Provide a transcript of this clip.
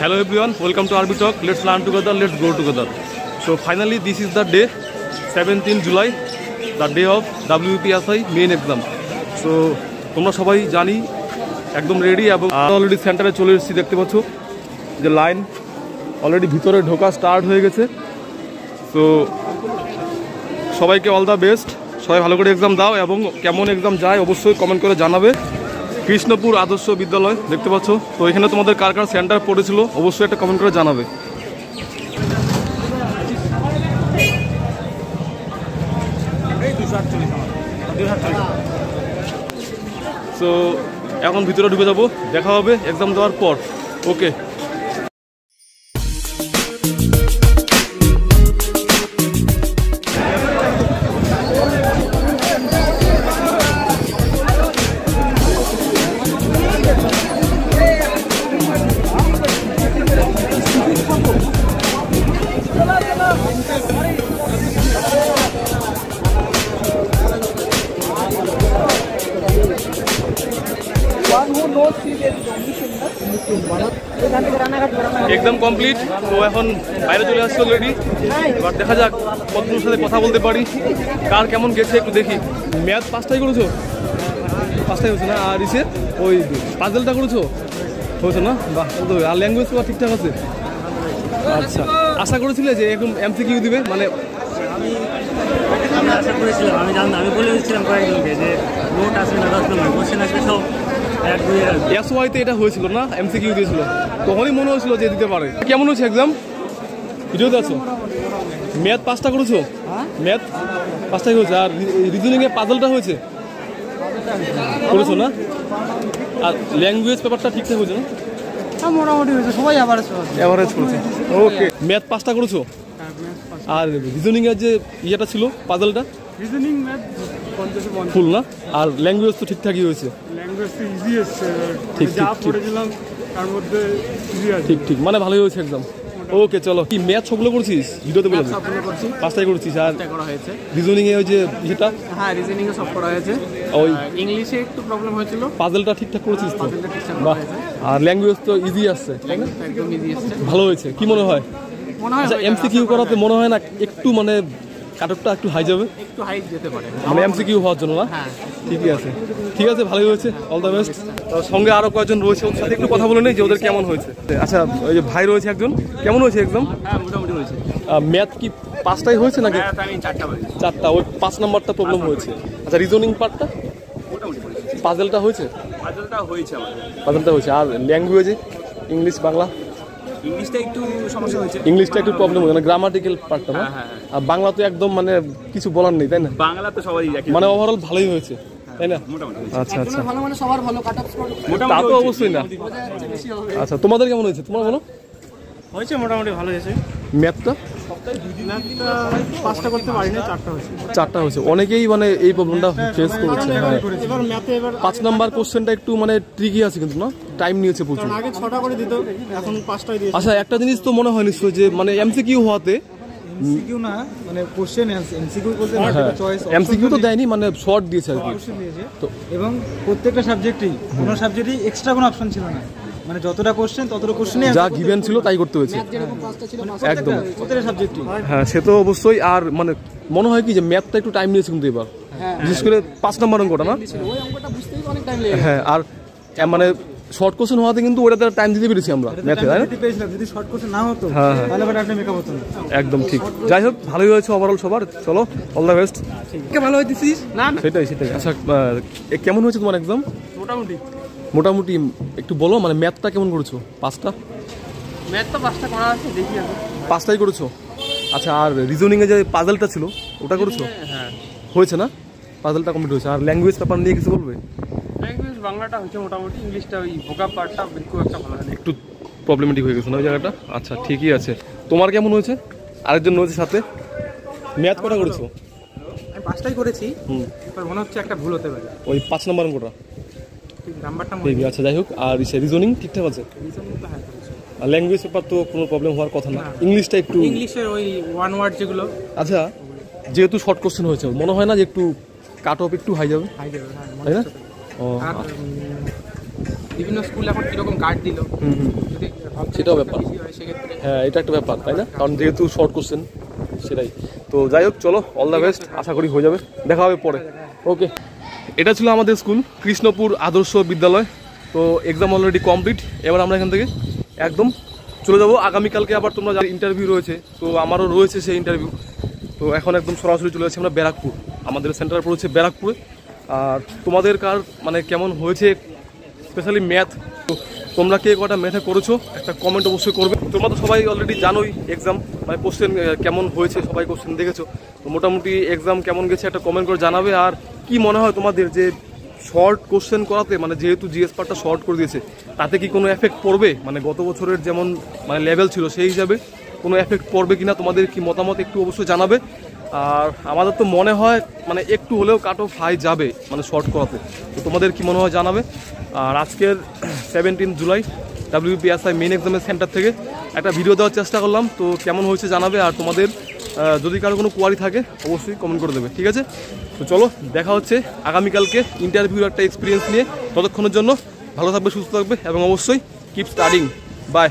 Hello everyone welcome to RB talk let's learn together let's grow together so finally this is the day seventeen July the day of WPSI main exam so তোমরা সবাই জানি, একদম ready এবং already সেন্টারে চলে এসেছি, দেখতে পাচ্ছ? যে লাইন অলরেডি ভিতরে ঢোকা স্টার্ট হয়ে গেছে। তো সবাইকে অল দ্য বেস্ট সবাই ভালো করে এক্সাম দাও এবং কেমন এক্সাম যায় অবশ্যই কমেন্ট করে জানাবে। কৃষ্ণপুর আদর্শ বিদ্যালয়, দেখতে পাচ্ছ? তো এখানে তোমাদের কার কার সেন্টার পড়েছিল, অবশ্যই একটা কমেন্ট করে জানাবে। সো এখন ভিতরে ঢুকে যাব, দেখা হবে এক্সাম দেওয়ার পর। ওকে এক্সাম কমপ্লিট তো এখন বাইরে চলে আসছে অলরেডি এবার দেখা যাক কতজনের সাথে কথা বলতে পারি। কার কেমন গেছে একটু দেখি। ম্যাথ পাঁচটাই করেছ? পাঁচটাই হয়েছে না? আর ইসে? ওই পাজেলটা করেছ? হয়েছে না? বাহ আর ল্যাঙ্গুয়েজ তো ঠিকঠাক আছে? আচ্ছা। আশা করেছিলে যে এরকম এমসিকিউ দিবে? মানে আমি আশা করেছিলাম। আমি জানতাম। আমি বলে দিচ্ছিলাম কয়েকজনকে যে, নোট আসবে না, দশ নম্বর, কোশ্চেন আসবে সব এক দুই এক এস ওয়াইতে এটা হয়েছিল না? এমসিকিউ দিয়েছিল। তখনই মনে হয়েছিল যে দিতে পারে। কেমন হয়েছে এক্সাম ভিডিওতে আছো? ম্যাথ পাঁচটা করেছ? ম্যাথ পাঁচটাই হয়েছে আর রিজনিং এ পাজলটা হয়েছে? করেছ না? আর ল্যাঙ্গুয়েজ পেপারটা ঠিকঠাক হয়েছে না? হ্যাঁ মোটামুটি হয়েছে। সবাই এভারেজ করেছে। ওকে ম্যাথ পাঁচটা করেছ? আর রিজনিং এর যে ইয়েটা ছিল পাজলটা রিজনিং ম্যাথ ফুল না? আর ল্যাঙ্গুয়েজ তো ঠিকঠাকই হয়েছে। ইজি এসছে যা ঠিক, ঠিক। পড়েছিলাম তার মধ্যে ইজি আছে। ঠিক ঠিক। মানে ভালোই হয়েছে এক্সাম ওকে চলো। কি ম্যাথ সবগুলো করছিস? ভিডিওতে বলে পাঁচটাই করছিস আর করা হয়েছে। রিজনিং এ ওই যে হ্যাঁ রিজনিং এ সব করা হয়েছে। ওই ইংলিশে একটু প্রবলেম হয়েছিল। পাজলটা ঠিকঠাক করেছিস তো? বাহ। আর ল্যাঙ্গুয়েজ তো ইজি আসছে একদম ইজি ভালো হয়েছে। কি মনে হয়? মনে হয় আচ্ছা এমসিকিউ করাতে মনে হয় না একটু মানে কাটকটা একটু হাই যাবে? একটু হাইট যেতে পারে। মানে এমসিকিউ হওয়ার জন্য না? হ্যাঁ। ঠিকই আছে। ঠিক আছে ভালোই হয়েছে। অল দ্য বেস্ট সঙ্গে আরও কয়েকজন রয়েছে ওর সাথে একটু কথা বলে নেই যে ওদের কেমন হয়েছে। আচ্ছা ওই যে ভাই রয়েছে একজন। কেমন হয়েছে একদম হ্যাঁ মোটামুটি হয়েছে। ম্যাথ কি পাঁচটাই হয়েছে নাকি? চারটা ওই পাঁচ নাম্বারটা প্রবলেম হয়েছে। আচ্ছা রিজনিং পার্টটা মোটামুটি হয়েছে। পাজেলটা হয়েছে? পাজেলটা হয়েছে আর ল্যাঙ্গুয়েজে ইংলিশ বাংলা? ইংলিশটা একটু সমস্যা হয়েছে। ইংলিশটা একটু প্রবলেম হয়েছে মানে গ্রামাটিক্যাল পার্টটা না? হ্যাঁ, হ্যাঁ, আর বাংলা তো একদম মানে কিছু বলার নেই তাই না? বাংলা তো সবারই মানে ওভারঅল ভালোই হয়েছে তাই না? আচ্ছা আচ্ছা। ভালো মানে সবার ভালো কাট অফ তা তো অবশ্যই না। আচ্ছা তোমাদের কেমন হয়েছে? তোমার বলো। হয়েছে মোটামুটি ভালো হয়েছে। ম্যাথটা পাঁচটা করতে পারিনি চারটা হয়েছে। চারটা হয়েছে। অনেকেই মানে এই প্রবলেমটা ফেস করেছে হ্যাঁ। এবার ম্যাথে এবার পাঁচ নাম্বার কোশ্চেনটা একটু মানে ট্রিকি আছে কিন্তু না? টাইম নিয়েছে প্রচুর। আগে ছটা করে দিত এখন পাঁচটাই দিয়েছে। আচ্ছা একটা জিনিস তো মনে হয় নিশ্চয় যে মানে এমসিকিউ হওয়াতে এমসিকিউ না মানে কোশ্চেন এমসিকিউ বলতে চয়েস এমসিকিউ তো দেয়নি মানে শর্ট দিয়েছে আর কি। এবং প্রত্যেকটা সাবজেক্টেই কোনো সাবজেক্টেই এক্সট্রা কোনো অপশন ছিল না। মানে যতটা কোশ্চেন ততটা কোশ্চেনে যা গিভেন ছিল তাই করতে হয়েছে। একদম। প্রত্যেকটা সাবজেক্টই হ্যাঁ সে তো অবশ্যই আর মানে মনে হয় কি যে ম্যাথটা একটু টাইম নিয়েছে কিন্তু এবার। বিশেষ করে পাঁচ নম্বর অঙ্কটা না? ওই অঙ্কটা বুঝতেই তো অনেক টাইম লেগে হ্যাঁ আর মানে শর্ট কোশ্চেন হওয়াতে কিন্তু ওটাতে টাইম দিতে পেরেছি আমরা। ম্যাথে তাই না। যদি শর্ট কোশ্চেন না হতো হ্যাঁ, হ্যাঁ। তাহলে একটা মেকআপ হতো না। একদম ঠিক। যাই হোক ভালোই হয়েছে ওভারঅল সবার। চলো অল দ্য বেস্ট কে ভালো হইতেছিস? না সেটাই সেটাই। আচ্ছা কেমন হয়েছে তোমার এক্সাম মোটামুটি। মোটামুটি একটু বলো মানে ম্যাথটা কেমন করেছ? পাঁচটা? ম্যাথ তো পাঁচটা করা আছে দেখি আমি পাঁচটাই করেছ? আচ্ছা আর রিজনিং এ যে পাজলটা ছিল ওটা করেছ? হ্যাঁ। হয়েছে না? পাজলটা কমপ্লিট হয়েছে। আর ল্যাঙ্গুয়েজ পেপার নিয়ে কিছু বলবে? ল্যাঙ্গুয়েজ বাংলাটা হয়েছে মোটামুটি ইংলিশটা ওই ভোকাব পার্টটা খুব একটা ভালো হয়নি। একটু প্রবলেমেটিক হয়ে গেছে না ওই জায়গাটা? আচ্ছা ঠিকই আছে। তোমার কেমন হয়েছে? আরেকজন রয়েছে সাথে? ম্যাথ কটা করেছ? আমি পাঁচটাই করেছি হুম। এবার মনে হচ্ছে একটা ভুল হতে পারে। ওই পাঁচ নম্বর অঙ্কটা ঠিক নাম্বারটা মেবি আচ্ছা যাই হোক আর রিজনিং ঠিকঠাক আছে? আর ল্যাঙ্গুয়েজ পেপার তো কোনো প্রবলেম হওয়ার কথা না। ইংলিশটা একটু ইংলিশের ওই ওয়ান ওয়ার্ড যেগুলো। আচ্ছা যেহেতু শর্ট কোশ্চেন হয়েছে মনে হয় না যে একটু কাট অফ একটু হাই যাবে? হাই যাবে হ্যাঁ তাই না? ও। বিভিন্ন স্কুল এখন কীরকম গার্ড দিল। যদি সেটাও ব্যাপার। হ্যাঁ এটা একটা ব্যাপার তাই না? কারণ যেহেতু শর্ট কোশ্চেন সেটাই। তো যাই হোক চলো অল দ্য বেস্ট আশা করি হয়ে যাবে। দেখা হবে পরে। ওকে এটা ছিল আমাদের স্কুল কৃষ্ণপুর আদর্শ বিদ্যালয়। তো এক্সাম অলরেডি কমপ্লিট এবার আমরা এখান থেকে একদম চলে যাব। আগামীকালকে আবার তোমরা যারা ইন্টারভিউ রয়েছে তো আমারও রয়েছে সেই ইন্টারভিউ তো এখন একদম সরাসরি চলে যাচ্ছি আমরা ব্যারাকপুর। আমাদের সেন্টার পড়েছে ব্যারাকপুরে। আর তোমাদের কার মানে কেমন হয়েছে স্পেশালি ম্যাথ তোমরা কে কটা ম্যাথে করেছ? একটা কমেন্ট অবশ্যই করবে। তোমরা তো সবাই অলরেডি জানোই এক্সাম মানে কোশ্চেন কেমন হয়েছে, সবাই কোশ্চেন দেখেছ। তো মোটামুটি এক্সাম কেমন গেছে একটা কমেন্ট করে জানাবে। আর কি মনে হয় তোমাদের যে শর্ট কোশ্চেন করাতে মানে যেহেতু জিএস পার্টটা শর্ট করে দিয়েছে, তাতে কি কোনো এফেক্ট পড়বে? মানে গত বছরের যেমন মানে লেভেল ছিল সেই হিসাবে কোনো এফেক্ট পড়বে কিনা তোমাদের কি মতামত একটু অবশ্যই জানাবে। আর আমাদের তো মনে হয় মানে একটু হলেও কাট অফ হাই যাবে মানে শর্ট করাতে তো তোমাদের কি মনে হয় জানাবে? আর আজকের সেভেন্টিন জুলাই ডাব্লিউপিএসআই মেন এক্সামের সেন্টার থেকে একটা ভিডিও দেওয়ার চেষ্টা করলাম। তো কেমন হয়েছে জানাবে? আর তোমাদের যদি কারও কোনো কোয়ারি থাকে, অবশ্যই কমেন্ট করে দেবে, ঠিক আছে? তো চলো, দেখা হচ্ছে আগামীকালকে ইন্টারভিউর একটা এক্সপিরিয়েন্স নিয়ে। ততক্ষণের জন্য ভালো থাকবে, সুস্থ থাকবে, এবং অবশ্যই কিপ স্টাডিং বাই